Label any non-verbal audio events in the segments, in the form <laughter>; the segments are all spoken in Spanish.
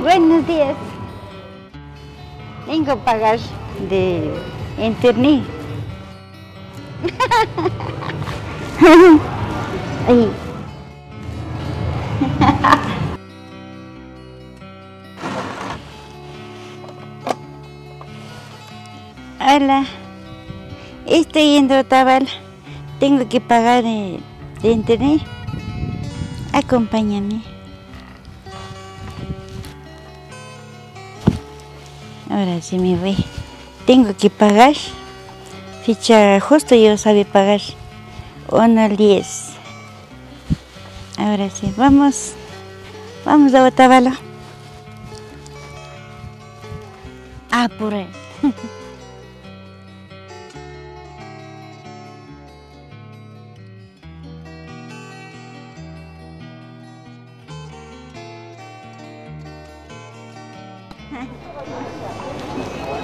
Buenos días. Vengo a pagar de internet. <laughs> Ay. <laughs> Hola. Estoy yendo a. Tengo que pagar de internet. Acompáñame. Ahora sí me voy. Tengo que pagar. Ficha justo yo sabe pagar. Uno al diez. Ahora sí, vamos. Vamos a Otavalo. Ah, <laughs>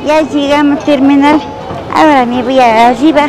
Ya llegamos al terminal. Ahora me voy arriba.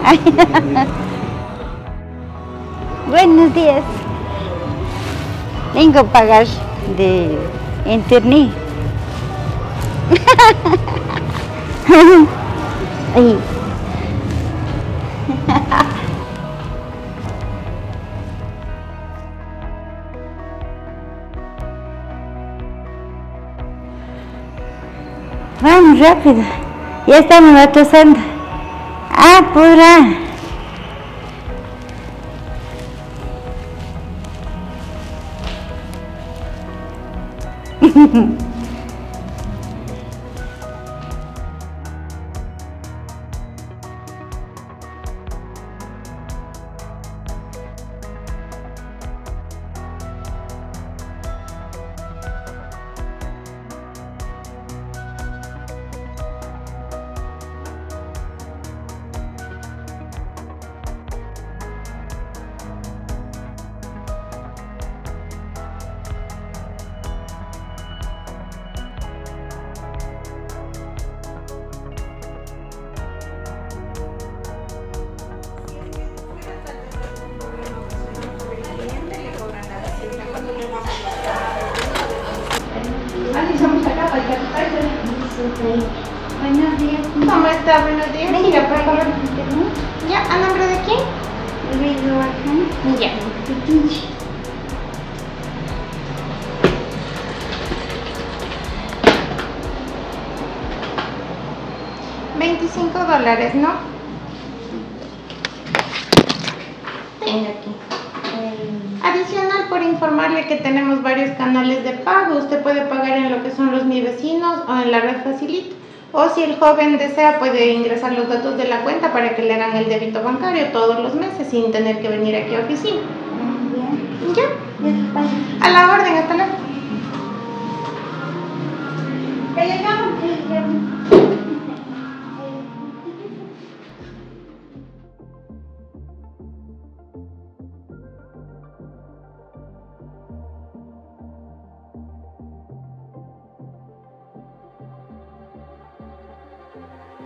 <laughs> Buenos días. Vengo a pagar de internet. <laughs> Ay. <laughs> Vamos rápido. Ya estamos atrasando. Ah, apurar. <laughs> Buenos días. ¿Cómo está? Buenos días. Venga, por ¿Ya? ¿A nombre de quién? Luis Oaxaca. Ya. $25 dólares, ¿no? Tengo aquí. Informarle que tenemos varios canales de pago. Usted puede pagar en lo que son los mi vecinos o en la red Facilita. O si el joven desea, puede ingresar los datos de la cuenta para que le hagan el débito bancario todos los meses sin tener que venir aquí a oficina. Bien. ¿Ya? A la orden, hasta luego.